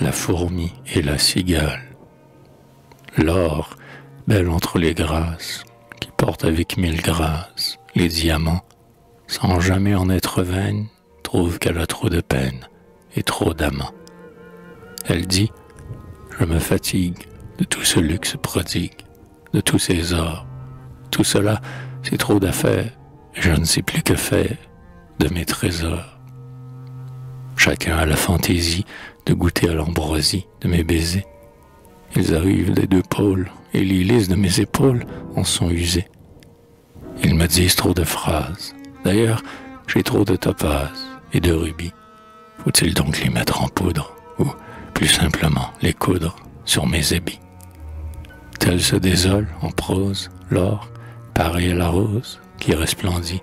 la fourmi et la cigale. L'or, belle entre les grâces, qui porte avec mille grâces les diamants, sans jamais en être vaine, trouve qu'elle a trop de peine et trop d'amants. Elle dit, je me fatigue de tout ce luxe prodigue, de tous ces ors. Tout cela, c'est trop d'affaires, et je ne sais plus que faire de mes trésors. Chacun a la fantaisie de goûter à l'ambroisie de mes baisers. Ils arrivent des deux pôles, et l'hélice de mes épaules en sont usés. Ils me disent trop de phrases. D'ailleurs, j'ai trop de topazes et de rubis. Faut-il donc les mettre en poudre, ou plus simplement les coudre sur mes ébis Tel se désole en prose l'or, pareil à la rose qui resplendit.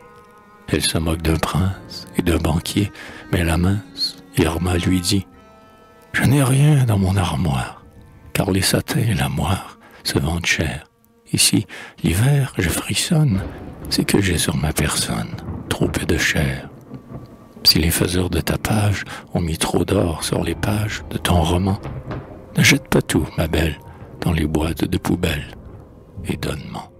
Elle se moque d'un prince et d'un banquier, mais la mince Irma lui dit Je n'ai rien dans mon armoire, car les satins et la moire se vendent cher. Ici, l'hiver, je frissonne, c'est que j'ai sur ma personne trop peu de chair. Si les faiseurs de tapage ont mis trop d'or sur les pages de ton roman, ne jette pas tout, ma belle, dans les boîtes de poubelle, et donne-moi.